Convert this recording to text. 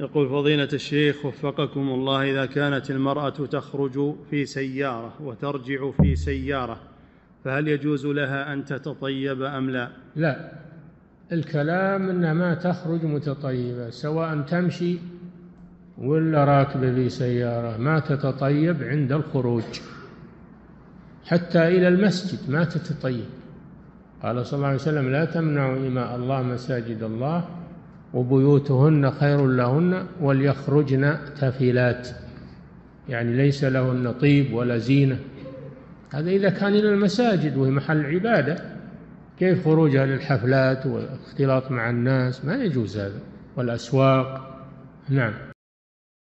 يقول فضيلة الشيخ وفقكم الله إذا كانت المرأة تخرج في سيارة وترجع في سيارة فهل يجوز لها أن تتطيب أم لا؟ لا. الكلام أنها ما تخرج متطيبة سواء تمشي ولا راكبة في سيارة ما تتطيب عند الخروج. حتى إلى المسجد ما تتطيب. قال صلى الله عليه وسلم لا تمنعوا إماء الله مساجد الله وبيوتهن خير لهن وليخرجن تفلات يعني ليس لهن طيب ولا زينة. هذا إذا كان إلى المساجد وهي محل عبادة كيف خروجها للحفلات والاختلاط مع الناس؟ ما يجوز هذا. والأسواق نعم.